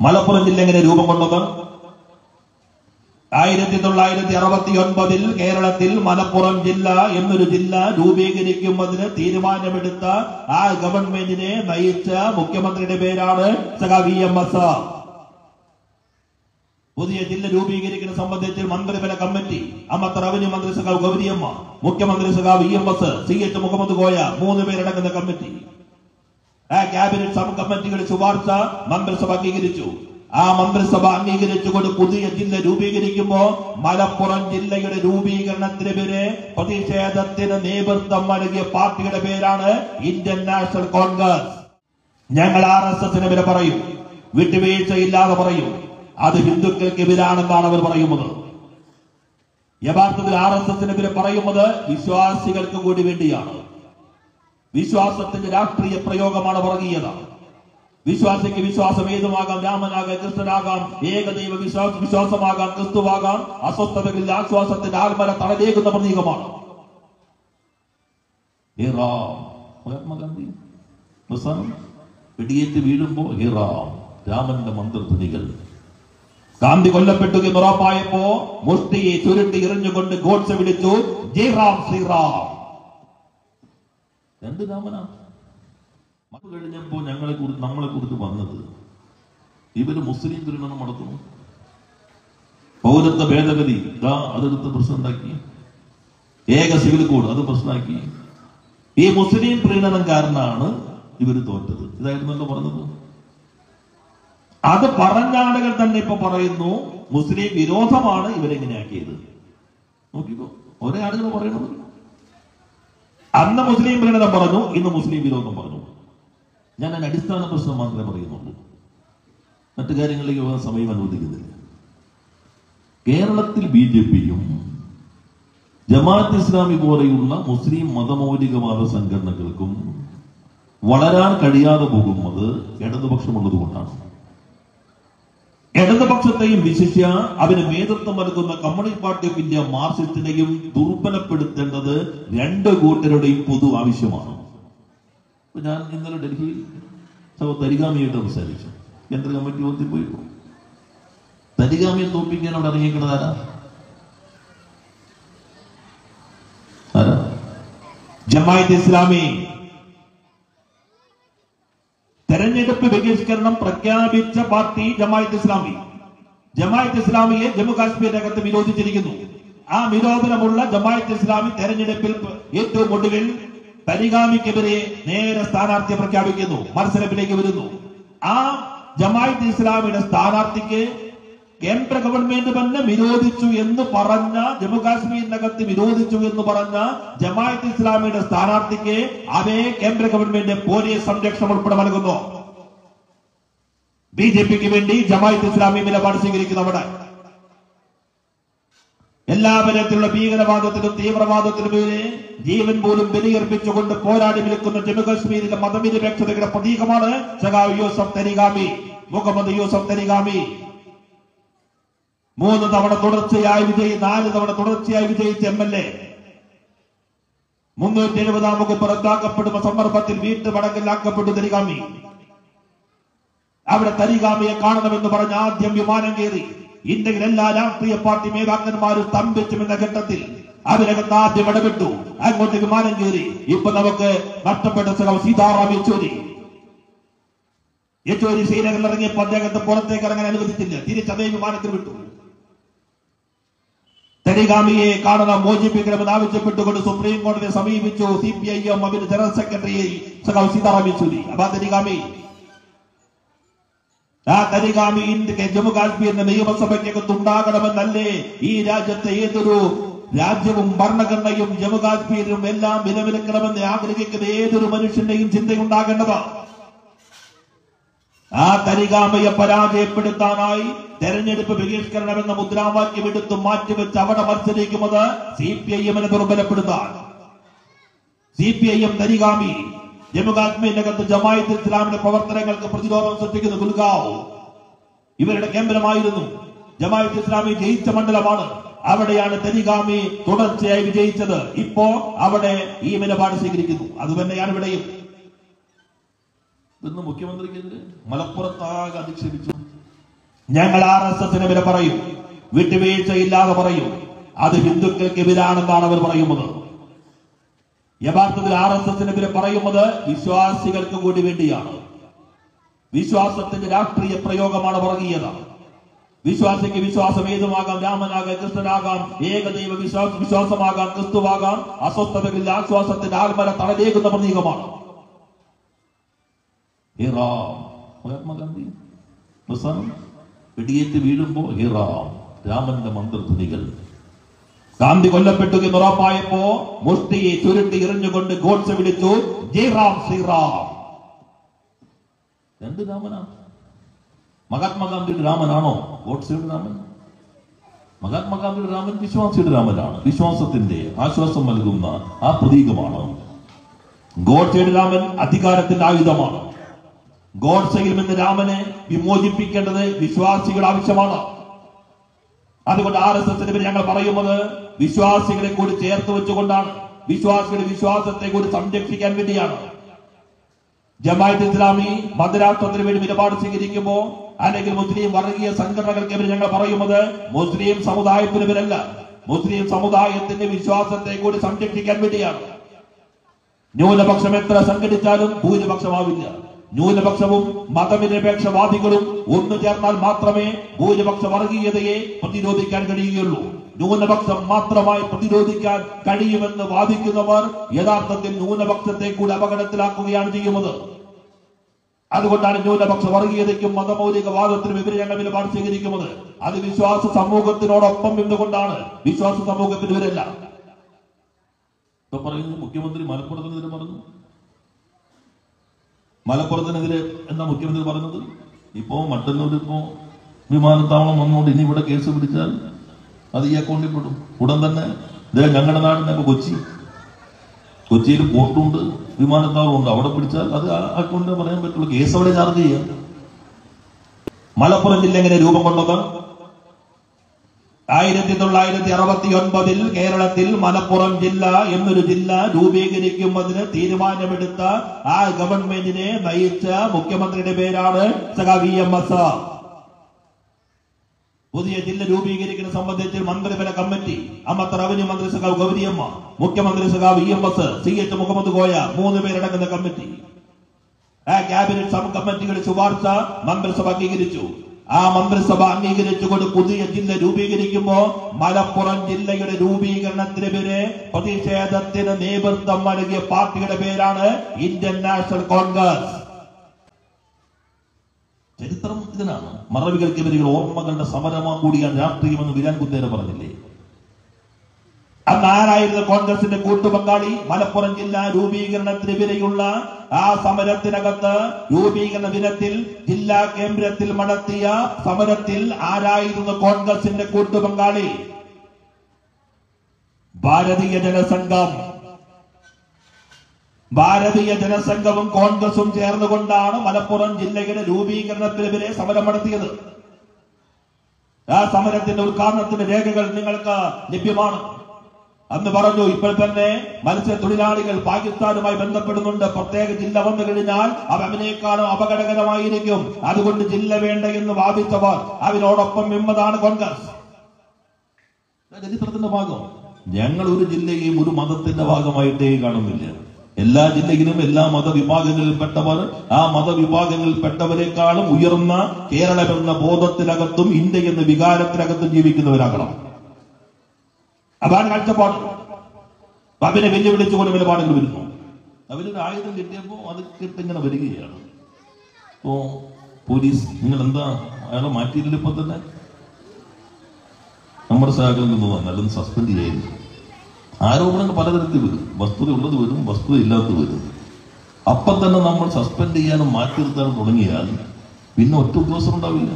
മലപ്പുറം ജില്ല എങ്ങനെ രൂപം കൊണ്ടത്? ആയിരത്തി തൊള്ളായിരത്തി അറുപത്തി ഒൻപതിൽ കേരളത്തിൽ മലപ്പുറം ജില്ല എന്നൊരു ജില്ല രൂപീകരിക്കുന്നതിന് തീരുമാനമെടുത്ത ആ ഗവൺമെന്റിനെ നയിച്ച മുഖ്യമന്ത്രിയുടെ പേരാണ് സഖാവി എം എസ്. പുതിയ ജില്ല രൂപീകരിക്കുന്ന സംബന്ധിച്ച് മന്ത്രിതല കമ്മിറ്റി അമ്മത്ത റവന്യൂ മന്ത്രി സഖാവ് ഗൗരിയമ്മ മുഖ്യമന്ത്രി സഖാവ് E M S C H Muhammad Koya മൂന്ന് പേരടങ്ങുന്ന കമ്മിറ്റി. ആ ക്യാബിനറ്റ് സബ് കമ്മിറ്റിയുടെ ശുപാർശ മന്ത്രിസഭ അംഗീകരിച്ചു. ആ മന്ത്രിസഭ അംഗീകരിച്ചുകൊണ്ട് പുതിയ ജില്ല രൂപീകരിക്കുമ്പോ മലപ്പുറം ജില്ലയുടെ രൂപീകരണത്തിനെതിരെ പേര് പ്രതിഷേധത്തിന് നേതൃത്വം നൽകിയ പാർട്ടിയുടെ പേരാണ് ഇന്ത്യൻ നാഷണൽ കോൺഗ്രസ്. ഞങ്ങൾ ആർ എസ് എസിന് വില പറയും. വിട്ടുവീഴ്ചയില്ലാതെ പറയും. അത് ഹിന്ദുക്കൾക്കെതിരാണെന്നാണ് അവർ പറയുന്നത്. യഥാർത്ഥത്തിൽ ആർ എസ് എസിന് പേര് പറയുന്നത് വിശ്വാസികൾക്ക് കൂടി വേണ്ടിയാണ്. വിശ്വാസത്തിന്റെ രാഷ്ട്രീയ പ്രയോഗമാണ് വർഗീയത വിശ്വാസിക്ക് വിശ്വാസം ഏതുമാകാം? രാമനാകാം കൃഷ്ണനാകാം ഏകദൈവ വിശ്വാസ വിശ്വാസമാകാം ക്രിസ്തുവാകാം. അസ്വസ്ഥതകളിൽ ആശ്വാസത്തിന്റെ ആത്മല തടലേക്കുന്ന പ്രതീകമാണ്. വെടിയേറ്റ് വീഴുമ്പോ ഹേ റാം രാമന്റെ മന്ത്രധ്വനികൾ. ഗാന്ധി കൊല്ലപ്പെട്ടു എന്ന് ഉറപ്പായപ്പോ മുഷ്ടിയെ ചുരുട്ടി എറിഞ്ഞുകൊണ്ട് ഗോഡ്സെ വിളിച്ചു. ജയറാം ശ്രീറാം രണ്ട് രാമനാ അത് കഴിഞ്ഞപ്പോ ഞങ്ങളെ കുറിച്ച് നമ്മളെ കുറിച്ച് വന്നത്. ഇവർ മുസ്ലിം തിരുമണം നടത്തുന്നു. പൗരത്വ ഭേദഗതി. ഇതാ അതെടുത്ത് പ്രശ്നമുണ്ടാക്കി. ഏക സിവിൽ കോഡ് അത് പ്രശ്നമാക്കി. ഈ മുസ്ലിം പ്രീണനം കാരണമാണ് ഇവർ തോറ്റത്. ഇതായിരുന്നല്ലോ പറഞ്ഞത്? അത് പറഞ്ഞ ആളുകൾ തന്നെ ഇപ്പൊ പറയുന്നു മുസ്ലിം വിരോധമാണ് ഇവരെങ്ങനെയാക്കിയത് നോക്കിക്കോ ഒരേ ആളുകൾ പറയണത് അന്ന് മുസ്ലിം പ്രീണനം പറഞ്ഞു ഇന്ന് മുസ്ലിം വിരോധം പറഞ്ഞു. ഞാൻ അതിന്റെ അടിസ്ഥാന പ്രശ്നം മാത്രമേ പറയുന്നുള്ളൂ. മറ്റു കാര്യങ്ങളിലേക്ക് പോകാൻ സമയം അനുവദിക്കുന്നില്ല. കേരളത്തിൽ ബി ജെ പിയും ജമാഅത്ത് ഇസ്ലാമി പോലെയുള്ള മുസ്ലിം മതമൗലികവാദ സംഘടനകൾക്കും വളരാൻ കഴിയാതെ പോകുന്നത് ഇടതുപക്ഷമുള്ളത് കൊണ്ടാണ് ഇടതുപക്ഷത്തെയും വിശിഷ്യ അതിന് നേതൃത്വം നൽകുന്ന കമ്മ്യൂണിസ്റ്റ് പാർട്ടി ഓഫ് ഇന്ത്യ മാർസിസ്റ്റിനെയും ദുർബലപ്പെടുത്തേണ്ടത് രണ്ട് കൂട്ടരുടെയും പൊതു ആവശ്യമാണ്. ഞാൻ ഇന്നലെ ഡൽഹിയിൽ തരികാമിയായിട്ട് സംസാരിച്ചു. കേന്ദ്ര കമ്മിറ്റി യോഗത്തിൽ പോയി. തരികാമിയെ തോപ്പിക്കാൻ അവിടെ ഇറങ്ങിക്കുന്നത് ആരാ? ആരാ? ജമായത്ത് ഇസ്ലാമി തെരഞ്ഞെടുപ്പ് ബഹിഷ്കരണം പ്രഖ്യാപിച്ച പാർട്ടി ജമായത്ത് ഇസ്ലാമി. ജമായത്ത് ഇസ്ലാമിയെ ജമ്മു കാശ്മീരിനകത്ത് വിരോധിച്ചിരിക്കുന്നു. ആ വിരോധനമുള്ള ജമായത്ത് ഇസ്ലാമി തെരഞ്ഞെടുപ്പിൽ ഏറ്റവും ഒടുവിൽ പരിഗാമിക്കെതിരെ നേരെ സ്ഥാനാർത്ഥിയെ പ്രഖ്യാപിക്കുന്നു. മത്സരത്തിലേക്ക് വരുന്നു. ആ ജമായത്ത് ഇസ്ലാമിയുടെ സ്ഥാനാർത്ഥിക്ക് കേന്ദ്ര ഗവൺമെന്റ് തന്നെ വിരോധിച്ചു എന്ന് പറഞ്ഞ ജമ്മുകാശ്മീരിനകത്ത് വിരോധിച്ചു എന്ന് പറഞ്ഞ ജമായത്ത് ഇസ്ലാമിയുടെ സ്ഥാനാർത്ഥിക്ക് അതേ കേന്ദ്ര ഗവൺമെന്റ് പോലീസ് സംരക്ഷണം ഉൾപ്പെടെ നൽകുന്നു. ബി ജെ പിക്ക് വേണ്ടി ജമായത്ത് ഇസ്ലാമി നിലപാട് സ്വീകരിക്കുന്നവിടെ എല്ലാ തരത്തിലുള്ള ഭീകരവാദത്തിനും തീവ്രവാദത്തിനും എതിരെ ജീവൻ പോലും ബലിയർപ്പിച്ചുകൊണ്ട് പോരാടി നിൽക്കുന്ന ജമ്മു കാശ്മീരിലെ മതനിരപേക്ഷതയുടെ പ്രതീകമാണ് യൂസഫ് തരിഗാമി മുഹമ്മദ് യൂസഫ് തരിഗാമി. മൂന്ന് തവണ തുടർച്ചയായി വിജയി നാല് തവണ തുടർച്ചയായി വിജയിച്ച എം എൽ എ. മുന്നൂറ്റി എഴുപതാം വകുപ്പ് റദ്ദാക്കപ്പെടുന്ന സന്ദർഭത്തിൽ വീട്ടു മടങ്ങിലാക്കപ്പെട്ടു തരികാമി അവിടെ തരികാമിയെ കാണണമെന്ന് പറഞ്ഞ് ആദ്യം വിമാനം കയറി. ഇന്ത്യയിൽ എല്ലാ രാഷ്ട്രീയ പാർട്ടി നേതാക്കന്മാരും സ്തംഭിച്ചുമെന്ന ഘട്ടത്തിൽ അതിനകത്ത് ആദ്യം ഇടപെട്ടു. അങ്ങോട്ട് വിമാനം കയറി. ഇപ്പൊ നമുക്ക് നഷ്ടപ്പെട്ട സ്ഥലം സീതാറാം യെച്ചൂരി. യെച്ചൂരി ശ്രീനഗറിൽ ഇറങ്ങിയപ്പോൾ അദ്ദേഹത്തെ പുറത്തേക്ക് ഇറങ്ങാൻ അനുവദിച്ചില്ല. തിരിച്ച് അതേ വിമാനത്തിൽ വിട്ടു. തരിഗാമിയെ കാണണം മോചിപ്പിക്കണമെന്ന് ആവശ്യപ്പെട്ടുകൊണ്ട് സുപ്രീം കോടതിയെ സമീപിച്ചു. സി പി ഐ എം അവരുടെ ജനറൽ സെക്രട്ടറി സഖാവ് അപ്പൊ ആ തരികാമി ആ തരിഗാമി ഇന്ത്യ ജമ്മു കാശ്മീരിന്റെ നിയമസഭയ്ക്കകത്ത് ഉണ്ടാകണമെന്നല്ലേ ഈ രാജ്യത്തെ ഏതൊരു രാജ്യവും ഭരണഘടനയും ജമ്മു കാശ്മീരും എല്ലാം വിലവിലക്കണമെന്ന് ആഗ്രഹിക്കുന്ന ഏതൊരു മനുഷ്യന്റെയും ചിന്തയുണ്ടാകേണ്ടത്? ആ തരികാമയെ പരാജയപ്പെടുത്താനായി തെരഞ്ഞെടുപ്പ് ബഹിഷ്കരണമെന്ന മുദ്രാവാക്യം എടുത്തു മാറ്റിവെച്ച് അവിടെ മത്സരിക്കുന്നത് സി പി ഐ എമ്മിനെ ദുർബലപ്പെടുത്താൻ. C P I M Tarigami. Jammu കാശ്മീരിനകത്ത് Jamaat ഇസ്ലാമിന്റെ പ്രവർത്തനങ്ങൾക്ക് പ്രതിരോധം സൃഷ്ടിക്കുന്ന ഗുൽഗാവ്. ഇവരുടെ കേന്ദ്രമായിരുന്നു. ജമായത്ത് ഇസ്ലാമി ജയിച്ച മണ്ഡലമാണ്. അവിടെയാണ് തരികാമി തുടർച്ചയായി വിജയിച്ചത്. ഇപ്പോ അവിടെ ഈ നിലപാട് സ്വീകരിക്കുന്നു. അതുതന്നെയാണ് ഇവിടെയും. ഇന്ന് മുഖ്യമന്ത്രിക്കെതിരെ മലപ്പുറത്താകെ അധിക്ഷേപിച്ചു. ഞങ്ങൾ ആർ എസ് എസിനെതിരെ പറയും. വിട്ടുവീഴ്ചയില്ലാതെ പറയും. അത് ഹിന്ദുക്കൾക്കെതിരാണെന്നാണ് അവർ പറയുന്നത്. യഥാർത്ഥത്തിൽ ആർ എസ് എസിനെതിരെ പറയുന്നത് വിശ്വാസികൾക്ക് കൂടി വേണ്ടിയാണ്. വിശ്വാസത്തിന്റെ രാഷ്ട്രീയ പ്രയോഗമാണ് വർഗീയത വിശ്വാസിക്ക് വിശ്വാസം ഏതുമാകാം? രാമനാകാം കൃഷ്ണനാകാം ഏകദൈവ വിശ്വാസ വിശ്വാസമാകാം ക്രിസ്തുവാകാം അസ്വസ്ഥതകളിൽ ആശ്വാസത്തിന്റെ ആത്മല തടലേക്കുന്ന പ്രതീകമാണ്. ഹേ റാം മഹാത്മാഗാന്ധി അവസാനം വെടിയേറ്റ് വീഴുമ്പോ ഹിറാം രാമന്റെ മന്ത്രധ്വനികൾ. ഗാന്ധി കൊല്ലപ്പെട്ടു എന്ന് ഉറപ്പായപ്പോ മുഷ്ടിയെ ചുരുട്ടി എറിഞ്ഞുകൊണ്ട് ഗോഡ്സെ വിളിച്ചു ജയ് റാം ശ്രീറാം രണ്ട് രാമനാ മഹാത്മാഗാന്ധിയുടെ രാമനാണോ? ഗോഡ്സെയുടെ രാമൻ? മഹാത്മാഗാന്ധിയുടെ രാമൻ വിശ്വാസിയുടെ രാമനാണ്. വിശ്വാസത്തിന്റെ ആശ്വാസം നൽകുന്ന ആ പ്രതീകമാണ്. ഗോഡ്സെയുടെ രാമൻ അധികാരത്തിന്റെ ആയുധമാണ്. ഗോഡ്സയിൽ നിന്ന് രാമനെ വിമോചിപ്പിക്കേണ്ടത് വിശ്വാസികളുടെ ആവശ്യമാണ്. അതുകൊണ്ട് ആർ എസ് എസിന് ഞങ്ങൾ പറയുന്നത് വിശ്വാസികളെ കൂടി ചേർത്ത് വെച്ചുകൊണ്ടാണ്. വിശ്വാസികളുടെ വിശ്വാസത്തെ കൂടി സംരക്ഷിക്കാൻ വേണ്ടിയാണ്. ജമാഅത്ത് ഇസ്ലാമി മതരാഷ്ട്രത്തിന് വേണ്ടി നിലപാട് സ്വീകരിക്കുമ്പോ അല്ലെങ്കിൽ മുസ്ലിം വർഗീയ സംഘടനകൾക്കെതിരെ ഞങ്ങൾ പറയുന്നത് മുസ്ലിം സമുദായത്തിനെതിരല്ല മുസ്ലിം സമുദായത്തിന്റെ വിശ്വാസത്തെ കൂടി സംരക്ഷിക്കാൻ വേണ്ടിയാണ്. ന്യൂനപക്ഷം എത്ര സംഘടിച്ചാലും ഭൂരിപക്ഷമാവില്ല. ന്യൂനപക്ഷവും മതനിരപേക്ഷവാദികളും ഒന്നു ചേർന്നാൽ മാത്രമേ ഭൂരിപക്ഷ വർഗീയതയെ പ്രതിരോധിക്കാൻ കഴിയുകയുള്ളൂ. ന്യൂനപക്ഷം മാത്രമായി പ്രതിരോധിക്കാൻ കഴിയുമെന്ന് വാദിക്കുന്നവർ യഥാർത്ഥത്തിൽ ന്യൂനപക്ഷത്തെ കൂടി അപകടത്തിലാക്കുകയാണ് ചെയ്യുന്നത്. അതുകൊണ്ടാണ് ന്യൂനപക്ഷ വർഗീയതയ്ക്കും മതമൗലികവാദത്തിനും എതിരെ ഞങ്ങൾ നിലപാട് സ്വീകരിക്കുന്നത്. അത് വിശ്വാസ സമൂഹത്തിനോടൊപ്പം നിന്നുകൊണ്ടാണ് വിശ്വാസ സമൂഹത്തിന് ഇവരല്ല ഇപ്പൊ പറയുന്നു മുഖ്യമന്ത്രി മലപ്പുറത്തിനെതിരെ പറഞ്ഞു മലപ്പുറത്തിനെതിരെ എന്താ മുഖ്യമന്ത്രി പറഞ്ഞത് ഇപ്പോ മട്ടന്നൂർ ഇപ്പോ വിമാനത്താവളം വന്നുകൊണ്ട് ഇനി ഇവിടെ കേസ് പിടിച്ചാൽ അത് ഈ അക്കൗണ്ടിൽ പെടും. ഉടൻ തന്നെ ഇതേ ഞങ്ങളുടെ നാടിന്റെ ഇപ്പൊ കൊച്ചി. കൊച്ചിയിൽ പോർട്ടുണ്ട് വിമാനത്താവളം ഉണ്ട്. അവിടെ പിടിച്ചാൽ അത് അക്കൗണ്ടിൽ പറയാൻ പറ്റുള്ളൂ. കേസ് അവിടെ ചാർജ് ചെയ്യാം. മലപ്പുറം ജില്ല എങ്ങനെ രൂപം കൊണ്ടത് ആയിരത്തി തൊള്ളായിരത്തി അറുപത്തി ഒൻപതിൽ കേരളത്തിൽ മലപ്പുറം ജില്ല എന്നൊരു ജില്ല രൂപീകരിക്കുന്നതിന് തീരുമാനമെടുത്ത ആ ഗവൺമെന്റിനെ നയിച്ച മുഖ്യമന്ത്രിയുടെ പേരാണ് സഖാ വി എം എസ്. പുതിയ ജില്ല രൂപീകരിക്കുന്ന സംബന്ധിച്ച് മന്ത്രിതല കമ്മിറ്റി അമ്മത്ത റവന്യൂ മന്ത്രി സഖാവ് ഗൗരിയമ്മ മുഖ്യമന്ത്രി സഖാവ് E M S C H Muhammad Koya മൂന്ന് പേരടങ്ങുന്ന കമ്മിറ്റി. ആ ക്യാബിനറ്റ് സബ് കമ്മിറ്റികൾ ശുപാർശ മന്ത്രിസഭ അംഗീകരിച്ചു. ആ മന്ത്രിസഭ അംഗീകരിച്ചുകൊണ്ട് പുതിയ ജില്ല രൂപീകരിക്കുമ്പോ മലപ്പുറം ജില്ലയുടെ രൂപീകരണത്തിനെതിരെ പ്രതിഷേധത്തിന് നേതൃത്വം നൽകിയ പാർട്ടിയുടെ പേരാണ് ഇന്ത്യൻ നാഷണൽ കോൺഗ്രസ്. ചരിത്രം ഇതിനാണ് മറവികൾക്കെതിരെ ഓർമ്മകളുടെ സമരമാ കൂടിയാണ് രാഷ്ട്രീയമെന്ന് വിരാൻ കുത്തേര പറഞ്ഞില്ലേ? അന്ന് ആരായിരുന്നു കോൺഗ്രസിന്റെ കൂട്ടുപങ്കാളി? മലപ്പുറം ജില്ലാ രൂപീകരണത്തിനെതിരെയുള്ള ആ സമരത്തിനകത്ത് രൂപീകരണ ദിനത്തിൽ ജില്ലാ കേന്ദ്രത്തിൽ നടത്തിയ സമരത്തിൽ ആരായിരുന്നു കോൺഗ്രസിന്റെ കൂട്ടുപങ്കാളി? ഭാരതീയ ജനസംഘം. ഭാരതീയ ജനസംഘവും കോൺഗ്രസും ചേർന്നുകൊണ്ടാണ് മലപ്പുറം ജില്ലയുടെ രൂപീകരണത്തിനെതിരെ സമരം നടത്തിയത് ആ സമരത്തിന്റെ ഉദ്ഘാടനത്തിന്റെ രേഖകൾ നിങ്ങൾക്ക് ലഭ്യമാണ്. അന്ന് പറഞ്ഞു ഇപ്പോൾ തന്നെ മത്സ്യത്തൊഴിലാളികൾ പാകിസ്ഥാനുമായി ബന്ധപ്പെടുന്നുണ്ട്. പ്രത്യേക ജില്ല വന്നു കഴിഞ്ഞാൽ അത് അവനേക്കാളും അപകടകരമായിരിക്കും. അതുകൊണ്ട് ജില്ല വേണ്ട എന്ന് വാദിച്ചവർ അവരോടൊപ്പം എമ്മതാണ് കോൺഗ്രസ്. ചരിത്രത്തിന്റെ ഭാഗം. ഞങ്ങൾ ഒരു ജില്ലയെയും ഒരു മതത്തിന്റെ ഭാഗമായിട്ടേ കാണുന്നില്ല. എല്ലാ ജില്ലയിലും എല്ലാ മതവിഭാഗങ്ങളിൽപ്പെട്ടവർ ആ മതവിഭാഗങ്ങളിൽപ്പെട്ടവരെക്കാളും ഉയർന്ന കേരളം എന്ന ബോധത്തിനകത്തും ഇന്ത്യ എന്ന വികാരത്തിനകത്തും ജീവിക്കുന്നവരാകണം. അതാണ് കാഴ്ചപ്പാട് അവനെ വെല്ലുവിളിച്ചുകൊണ്ട് നിലപാടുകൾ വരുന്നു. അവരൊരു ആയുധം കിട്ടിയപ്പോ അത് കിട്ടിങ്ങനെ വരികയാണ്. അപ്പോ പോലീസ് നിങ്ങൾ എന്താ അയാളെ മാറ്റിയില്ല ഇപ്പൊ തന്നെ? നമ്മുടെ സഹാക്കളിൽ നിന്ന് നല്ലൊന്ന് സസ്പെൻഡ് ചെയ്യുന്നു ആരോപണങ്ങൾ പലതരത്തിൽ വരും. വസ്തുത ഉള്ളത് വരും വസ്തുത ഇല്ലാത്തത് വരും. അപ്പം തന്നെ നമ്മൾ സസ്പെൻഡ് ചെയ്യാനും മാറ്റി നിർത്താനും തുടങ്ങിയാൽ പിന്നെ ഒറ്റ ഉദ്യോഗസ്ഥർ ഉണ്ടാവില്ല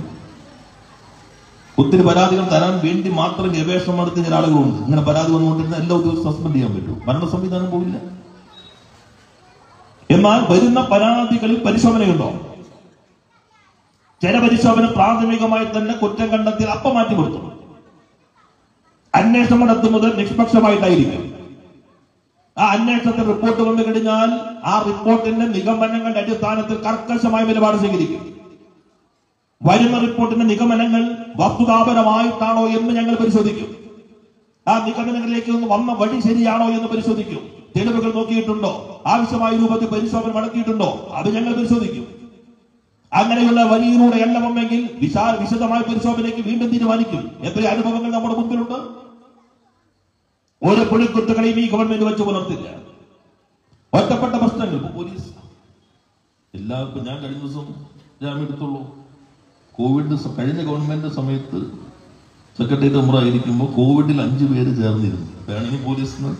ഒത്തിരി പരാതികൾ തരാൻ വേണ്ടി മാത്രം ഗവേഷണം നടത്തിയ ചില ആളുകളുണ്ട്. ഇങ്ങനെ പരാതി വന്നുകൊണ്ടിരുന്ന എല്ലാ ഉദ്യോഗസ്ഥരും സസ്പെൻഡ് ചെയ്യാൻ പറ്റും ഭരണ സംവിധാനം പോകില്ല എന്നാൽ വരുന്ന പരാതികളിൽ പരിശോധനയുണ്ടോ? ചില പരിശോധന പ്രാഥമികമായി തന്നെ കുറ്റം കണ്ടെത്തിയാൽ അപ്പം മാറ്റി കൊടുത്തു. അന്വേഷണം നടത്തുന്നത് നിഷ്പക്ഷമായിട്ടായിരിക്കും. ആ അന്വേഷണത്തിൽ റിപ്പോർട്ട് വന്നു കഴിഞ്ഞാൽ ആ റിപ്പോർട്ടിന്റെ നിഗമനങ്ങളുടെ അടിസ്ഥാനത്തിൽ കർക്കശമായ നിലപാട് സ്വീകരിക്കും. വരുന്ന റിപ്പോർട്ടിന്റെ നിഗമനങ്ങൾ വസ്തുതാപരമായിട്ടാണോ എന്ന് ഞങ്ങൾ പരിശോധിക്കും. ആ നിഗമനങ്ങളിലേക്ക് ഒന്ന് വന്ന വഴി ശരിയാണോ എന്ന് പരിശോധിക്കും. തെളിവുകൾ നോക്കിയിട്ടുണ്ടോ? ആവശ്യമായ രൂപത്തിൽ പരിശോധന നടത്തിയിട്ടുണ്ടോ? അത് ഞങ്ങൾ പരിശോധിക്കും. അങ്ങനെയുള്ള വഴിയിലൂടെ അല്ല വന്നെങ്കിൽ വിശാല വിശദമായ പരിശോധനയ്ക്ക് വീണ്ടും തീരുമാനിക്കും. എത്ര അനുഭവങ്ങൾ നമ്മുടെ മുമ്പിലുണ്ട്. ഒരു പുളിക്കുത്തുകളെയും ഈ ഗവൺമെന്റ് വെച്ച് പുലർത്തില്ല. ഒറ്റപ്പെട്ട പ്രശ്നങ്ങൾ. പോലീസ്. എല്ലാവർക്കും ഞാൻ കഴിഞ്ഞ ദിവസം ജാമ്യം എടുത്തുള്ളൂ. കോവിഡ് കഴിഞ്ഞ ഗവൺമെന്റ് സമയത്ത് സെക്രട്ടറി മെമ്പർ ആയിരിക്കുമ്പോൾ കോവിഡിൽ അഞ്ചു പേര് ചേർന്നിരുന്നു. വേണമെങ്കിൽ പോലീസിന്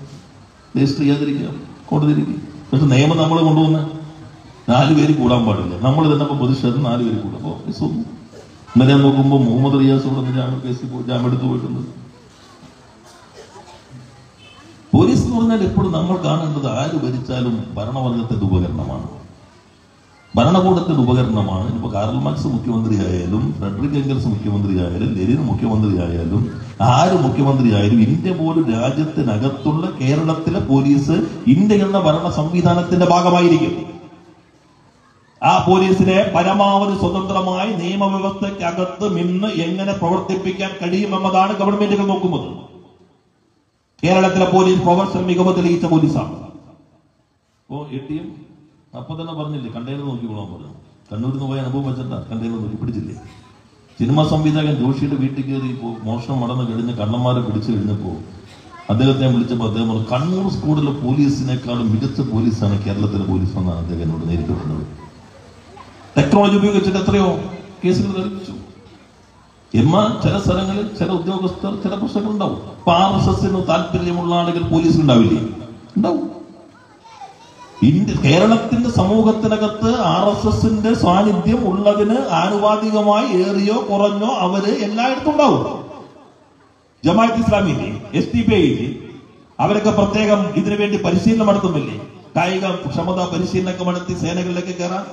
രജിസ്റ്റർ ചെയ്യാതിരിക്കാം കൊണ്ടുതിരിക്കും പക്ഷെ നിയമം നമ്മൾ കൊണ്ടുവന്ന നാല് പേര് കൂടാൻ പാടില്ല. നമ്മൾ തന്നെ ഇപ്പൊ പ്രതിഷേധം നാല് പേര് കൂടാം. അപ്പോൾ കേസ് വന്നു ഇന്നലെ നോക്കുമ്പോൾ മുഹമ്മദ് റിയാസ് ഇവിടെ ജാമ്യം കേസിൽ ജാമ്യം എടുത്തു പോയിട്ടുണ്ട്. പോലീസ് എന്ന് പറഞ്ഞാൽ എപ്പോഴും നമ്മൾ കാണേണ്ടത് ആര് ഭരിച്ചാലും ഭരണവർഗത്തിന്റെ ഉപകരണമാണ്. ഭരണകൂടത്തിന്റെ ഉപകരണമാണ്. ഇപ്പൊ കാർൽ മാർക്സ് മുഖ്യമന്ത്രി ആയാലും ഫ്രെഡറിക് എംഗൽസ് മുഖ്യമന്ത്രി ആയാലും ലെനിൻ മുഖ്യമന്ത്രി ആയാലും ആര് മുഖ്യമന്ത്രി ആയാലും ഇന്ത്യ പോലും രാജ്യത്തിനകത്തുള്ള കേരളത്തിലെ പോലീസ് ഇന്ത്യ എന്ന ഭരണ സംവിധാനത്തിന്റെ ഭാഗമായിരിക്കും. ആ പോലീസിനെ പരമാവധി സ്വതന്ത്രമായി നിയമവ്യവസ്ഥയ്ക്കകത്ത് നിന്ന് എങ്ങനെ പ്രവർത്തിപ്പിക്കാൻ കഴിയുമെന്നതാണ് ഗവൺമെന്റുകൾ നോക്കുന്നത്. കേരളത്തിലെ പോലീസ് പ്രൊഫഷണൽ മികവ് തെളിയിച്ച പോലീസാണ്. അപ്പോ എ ടി എം അപ്പൊ തന്നെ പറഞ്ഞില്ലേ കണ്ടെയ്നർ നോക്കിക്കോളാൻ പറഞ്ഞു. കണ്ണൂരിൽ നിന്ന് പോയ അനുഭവം വെച്ചിട്ടാ കണ്ടെയ്നർ നോക്കി പിടിച്ചില്ലേ. സിനിമാ സംവിധായകൻ ജോഷിയുടെ വീട്ടിൽ കയറി ഇപ്പോ മോഷണം നടന്നു കഴിഞ്ഞ് കണ്ണന്മാരെ പിടിച്ചു കഴിഞ്ഞപ്പോ അദ്ദേഹത്തെ വിളിച്ചപ്പോൾ അദ്ദേഹം പറഞ്ഞു കണ്ണൂർ സ്കൂളിലെ പോലീസിനേക്കാളും മികച്ച പോലീസാണ് കേരളത്തിലെ പോലീസ് എന്നാണ് അദ്ദേഹം എന്നോട് നേരിട്ട് പറഞ്ഞത്. ടെക്നോളജി ഉപയോഗിച്ചിട്ട് എത്രയോ കേസുകൾ തെളിയിച്ചു എന്നാൽ ചില സ്ഥലങ്ങളിൽ ചില ഉദ്യോഗസ്ഥർ ചില പ്രശ്നങ്ങൾ ഉണ്ടാവും താല്പര്യമുള്ള ആളുകൾ പോലീസിൽ ഉണ്ടാവില്ലേ? ഉണ്ടാവും. ഇന്ത്യ കേരളത്തിന്റെ സമൂഹത്തിനകത്ത് ആർ എസ് എസിന്റെ സാന്നിധ്യം ഉള്ളതിന് ആനുപാതികമായി ഏറിയോ കുറഞ്ഞോ അവർ എല്ലായിടത്തും ഉണ്ടാവും. ജമാഅത്ത് ഇസ്ലാമിയിലെ എസ് ടി പി ഐയിലെ അവരൊക്കെ പ്രത്യേകം ഇതിനു വേണ്ടി പരിശീലനം നടത്തുന്നില്ലേ? കായിക ക്ഷമത പരിശീലനമൊക്കെ നടത്തി സേനകളിലേക്ക് കയറാൻ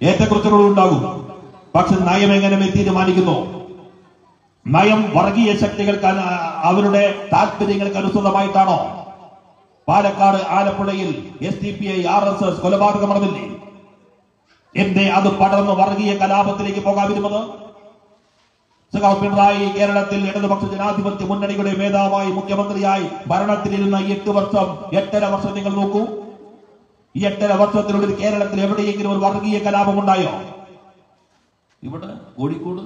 ഏറ്റക്കുറച്ചുകളും ഉണ്ടാകും. പക്ഷെ നയം എങ്ങനെ തീരുമാനിക്കുന്നു. നയം വർഗീയ ശക്തികൾക്ക് അവരുടെ താല്പര്യങ്ങൾക്ക് അനുസൃതമായിട്ടാണോ? പാലക്കാട് ആലപ്പുഴയിൽ S D P I R S S കൊലപാതകം നടന്നില്ലേ? എന്റെ അത് പടർന്ന് വർഗീയ കലാപത്തിലേക്ക് പോകാതിരുന്നത്? സഖാവ് പിണറായി കേരളത്തിൽ ഇടതുപക്ഷ ജനാധിപത്യ മുന്നണിയുടെ മേധാവായി മുഖ്യമന്ത്രിയായി ഭരണത്തിലിരുന്ന എട്ട് വർഷം എട്ടര വർഷം നിങ്ങൾ നോക്കൂ. ഈ എട്ടര വർഷത്തിനുള്ളിൽ കേരളത്തിൽ എവിടെയെങ്കിലും ഒരു വർഗീയ കലാപം ഉണ്ടായോ ഇവിടെ കോഴിക്കോട്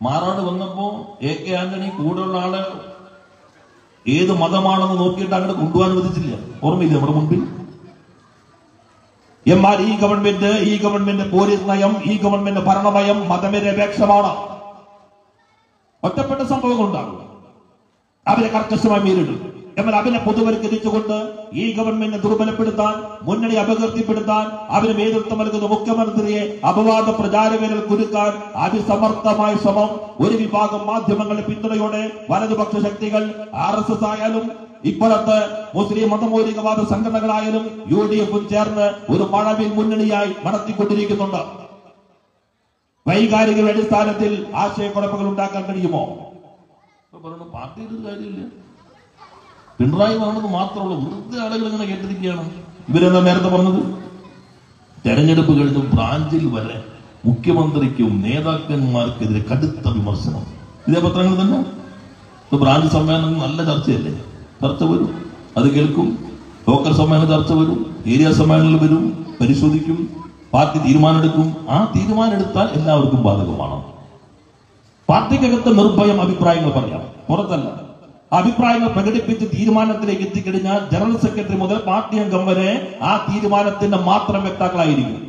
മാറാട് വന്നപ്പോ എ കെ ആന്റണി കൂടെയുള്ള ആൾ ഏത് മതമാണെന്ന് നോക്കിയിട്ട് അങ്ങോട്ട് കൊണ്ടുപോകാൻ അനുവദിച്ചില്ല ഓർമ്മയില്ല നമ്മുടെ മുൻപിൽ? എന്നാൽ ഈ ഗവൺമെന്റ് ഈ ഗവൺമെന്റ് പോലീസ് നയം ഈ ഗവൺമെന്റ് ഭരണനയം മതനിരപേക്ഷമാണ്. ഒറ്റപ്പെട്ട സംഭവങ്ങൾ ഉണ്ടാകും. അവരെ കർക്കശമായി നേരിടും. എന്നാൽ അവനെ പൊതുവൽക്കരിച്ചുകൊണ്ട് ഈ ഗവൺമെന്റിനെ ദുർബലപ്പെടുത്താൻ മുന്നണി അപകീർത്തിപ്പെടുത്താൻ അവന് നേതൃത്വം നൽകുന്ന മുഖ്യമന്ത്രിയെ അപവാദ പ്രചാരവേനൽ കുരുക്കാൻ അതിസമർത്ഥമായ ശ്രമം ഒരു വിഭാഗം മാധ്യമങ്ങളുടെ പിന്തുണയോടെ വലതുപക്ഷ ശക്തികൾ ആർ എസ് എസ് ആയാലും ഇപ്പോഴത്തെ മുസ്ലിം മതമൗലികവാദ സംഘടനകളായാലും യു ഡി എഫും ചേർന്ന് ഒരു മഴവിൽ മുന്നണിയായി നടത്തിക്കൊണ്ടിരിക്കുന്നുണ്ട്. വൈകാരിക അടിസ്ഥാനത്തിൽ ആശയക്കുഴപ്പങ്ങൾ ഉണ്ടാക്കാൻ കഴിയുമോ? ഒരു കാര്യമില്ല. പിണറായി വന്നത് മാത്രമുള്ള വെറുതെ ആളുകൾ ഇങ്ങനെ കേട്ടിരിക്കുകയാണ്. ഇവരെന്താ നേരത്തെ പറഞ്ഞത്? തെരഞ്ഞെടുപ്പ് കഴിഞ്ഞ ബ്രാഞ്ചിൽ വരെ മുഖ്യമന്ത്രിക്കും നേതാക്കന്മാർക്കെതിരെ കടുത്ത വിമർശനം. ഇതേ പത്രങ്ങൾ തന്നെ. ഇപ്പൊ ബ്രാഞ്ച് സമ്മേളനം നല്ല ചർച്ചയല്ലേ? ചർച്ച വരും. അത് കേൾക്കും. ലോക്കൽ സമ്മേളനം ചർച്ച വരും. ഏരിയ സമ്മേളനങ്ങൾ വരും. പരിശോധിക്കും. പാർട്ടി തീരുമാനമെടുക്കും. ആ തീരുമാനമെടുത്താൽ എല്ലാവർക്കും ബാധകമാണ്. പാർട്ടിക്കകത്ത് നിർഭയം അഭിപ്രായങ്ങൾ പറയാം. പുറത്തല്ല. അഭിപ്രായങ്ങൾ പ്രകടിപ്പിച്ച് തീരുമാനത്തിലേക്ക് എത്തിക്കഴിഞ്ഞാൽ ജനറൽ സെക്രട്ടറി മുതൽ പാർട്ടി അംഗം വരെ ആ തീരുമാനത്തിന്റെ മാത്രം വ്യക്താക്കളായിരിക്കും.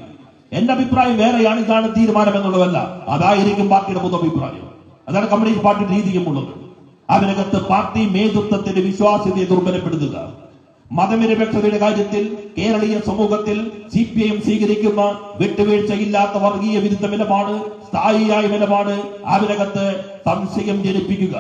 എന്റെ അഭിപ്രായം വേറെയാണ് ഇതാണ് തീരുമാനം എന്നുള്ളതല്ല. അതായിരിക്കും പാർട്ടിയുടെ പൊതു അഭിപ്രായം അതാണ് കമ്മ്യൂണിസ്റ്റ് പാർട്ടിയുടെ രീതിയും ഉള്ളത്. അതിനകത്ത് പാർട്ടി നേതൃത്വത്തിന്റെ വിശ്വാസ്യതയെ ദുർബലപ്പെടുത്തുക. മതനിരപേക്ഷതയുടെ കാര്യത്തിൽ കേരളീയ സമൂഹത്തിൽ സി പി ഐ എം സ്വീകരിക്കുന്ന വിട്ടുവീഴ്ചയില്ലാത്ത വർഗീയ വിരുദ്ധ നിലപാട് സ്ഥായിയായ നിലപാട് അതിനകത്ത് സംശയം ജനിപ്പിക്കുക.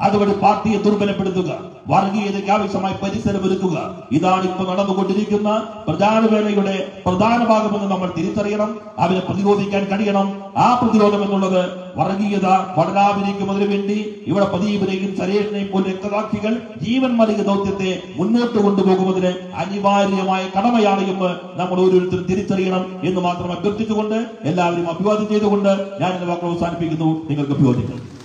അതുവഴി പാർട്ടിയെ ദുർബലപ്പെടുത്തുക വർഗീയതയ്ക്ക് ആവശ്യമായി പരിസരം ഒരുക്കുക ഇതാണ് ഇപ്പൊ നടന്നുകൊണ്ടിരിക്കുന്ന പ്രചാരവേലയുടെ പ്രധാന ഭാഗമെന്ന് നമ്മൾ തിരിച്ചറിയണം അവരെ പ്രതിരോധിക്കാൻ കഴിയണം. ആ പ്രതിരോധം എന്നുള്ളത് വർഗീയത വളരാതിരിക്കുന്നതിന് വേണ്ടി ഇവിടെ പ്രദീപിനെയും സരേഷിനെയും പോലെ രക്തസാക്ഷികൾ ജീവൻ മലിക ദൗത്യത്തെ മുന്നോട്ട് കൊണ്ടുപോകുന്നതിന് അനിവാര്യമായ കടമയാണ് എന്ന് നമ്മൾ ഓരോരുത്തരും തിരിച്ചറിയണം എന്ന് മാത്രം അഭ്യർത്ഥിച്ചുകൊണ്ട് എല്ലാവരും അഭിവാദ്യം ചെയ്തുകൊണ്ട് ഞാൻ എന്റെ വാക്കുകൾ അവസാനിപ്പിക്കുന്നു. നിങ്ങൾക്ക് അഭിവാദിക്കുന്നു